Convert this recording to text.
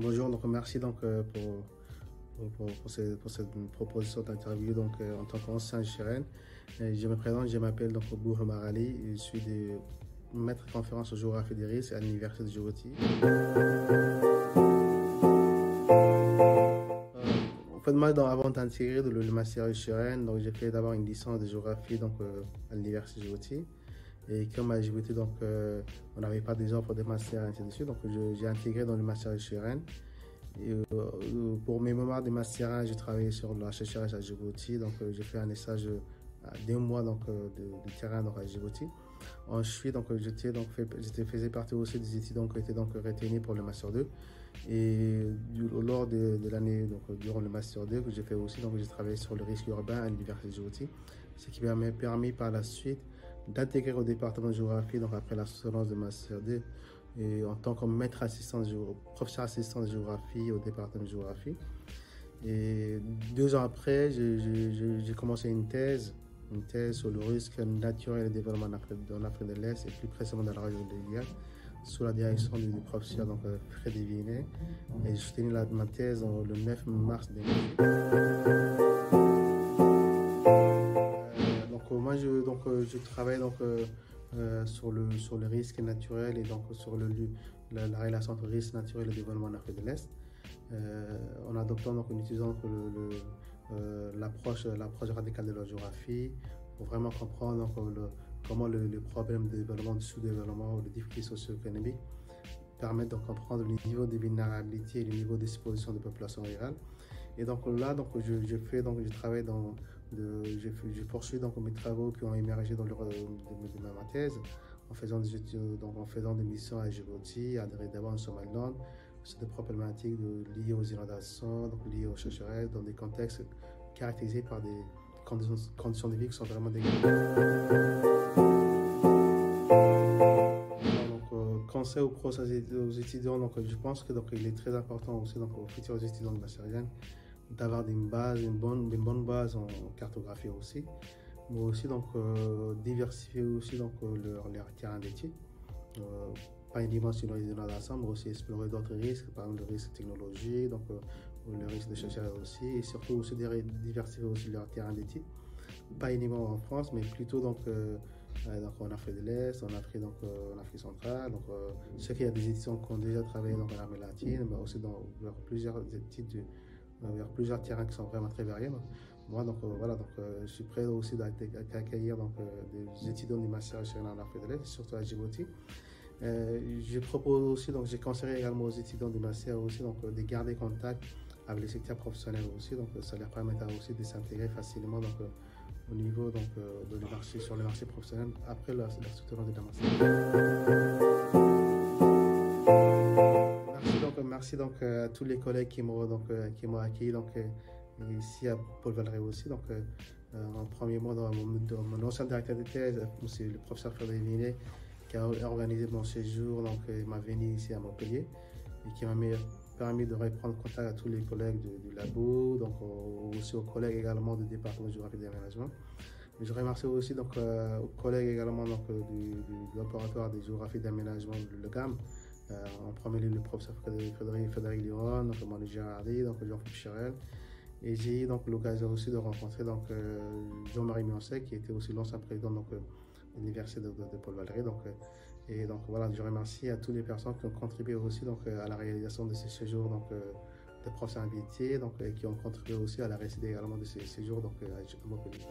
bonjour, donc merci donc pour pour, cette, proposition d'interview donc, euh, en tant qu'ancien chirène. Je me présente, je m'appelle donc Marali, je suis de maître conférence en géographie des risques à l'université de Djibouti. Euh, avant d'intégrer le, le master chirène, donc j'ai fait d'abord une licence de géographie donc, euh, à l'université de Djibouti. Et comme à Djibouti, donc, on n'avait pas des offres de master, ainsi de suite, donc j'ai intégré dans le master chirène. Euh, pour mes moments de master j'ai travaillé sur la chercheuse à Djibouti. Donc, euh, j'ai fait un de deux mois donc, euh, de, terrain à Djibouti. Ensuite, donc, j'étais, donc, faisais partie aussi des étudiants qui étaient donc, retenus pour le Master 2. Et lors de, l'année, donc, durant le Master 2, que j'ai fait aussi, donc, j'ai travaillé sur le risque urbain à l'Université de Djibouti. Ce qui m'a permis par la suite d'intégrer au département de géographie, donc après la soutenance de Master 2, et en tant que maître assistant, professeur assistant de géographie au département de géographie. Et deux ans après, j'ai commencé une thèse, une thèse sur le risque naturel et développement en Afrique de l'Est et plus précisément dans la région de l'Iliade, sous la direction du, professeur donc, euh, Frédéric Vinet. Et j'ai soutenu la, ma thèse le 9 mars 2020. Euh, donc, moi, je, donc, euh, je travaille donc, euh, sur, le, sur le risque naturel et donc sur le, la, la relation entre risque naturel et développement en Afrique de l'Est. Euh, en adoptant donc en utilisant euh, l'approche l'approche radicale de la géographie pour vraiment comprendre comment le, le, problème de développement, du sous-développement ou de difficultés socio-économiques permettent de comprendre le niveau de vulnérabilité et le niveau d'exposition des populations rurales. Et donc là, donc, je, je fais, donc, je travaille dans, j'ai poursuivi donc mes travaux qui ont émergé dans le de, ma thèse en faisant des donc en faisant des missions à Djibouti, à Dredaba en Somaliland sur des problématiques liées aux inondations, donc liées aux sécheresses, dans des contextes caractérisés par des conditions, de vie qui sont vraiment dégradées. Euh, conseil aux, aux étudiants, donc, je pense que donc, il est très important aussi donc, aux futurs étudiants de la Syrienne d'avoir une base, une bonne, une bonne base en cartographie aussi, mais aussi donc euh, diversifier aussi donc euh, leur, leur terrain d'études. Euh, pas sur les inondations, mais aussi explorer d'autres risques, par exemple le risque de technologie, donc le risque de chercheurs aussi, et surtout aussi diversifier aussi leur terrain d'études. Pas uniquement en France, mais plutôt donc, donc en Afrique de l'Est, en Afrique, donc, en Afrique centrale. Donc, ceux qui ont des étudiants qui ont déjà travaillé dans l'Amérique latine, mais aussi dans plusieurs y a plusieurs terrains qui sont vraiment très variés. Moi, donc, euh, voilà, donc, euh, je suis prêt aussi d'accueillir donc, euh, des étudiants du master en Afrique de l'Est, surtout à Djibouti. Je propose aussi, donc j'ai conseillé également aux étudiants du master aussi donc, de garder contact avec les secteurs professionnels aussi. Donc ça leur permettra aussi de s'intégrer facilement donc, au niveau donc, de marché, sur le marché professionnel après la, la structure de la master. merci donc euh, à tous les collègues qui m'ont donc euh, qui m'ont accueilli donc euh, ici à Paul Valéry aussi donc en premier mois dans mon, ancien directeur de thèse c'est le professeur Frédéric Vinet qui a organisé mon séjour donc il m'a venu ici à Montpellier et qui m'a permis de reprendre contact à tous les collègues du, labo donc aussi aux collègues également du département de géographie et d'aménagement je remercie aussi donc, aux collègues également donc, du, du, laboratoire de géographie d'aménagement, le GAM, euh, en premier lieu, le professeur Frédéric, Frédéric, Liron, donc Manu Girardi, donc Jean-Philippe Chirel. Et j'ai eu l'occasion aussi de rencontrer euh, Jean-Marie Mionset, qui était aussi l'ancien président donc, euh, de Paul Valéry. Donc, et donc voilà, je remercie à toutes les personnes qui ont contribué aussi donc, à la réalisation de ces séjours donc, de professeurs invités, donc, et qui ont contribué aussi à la réussite également de ces séjours donc, à Montpellier.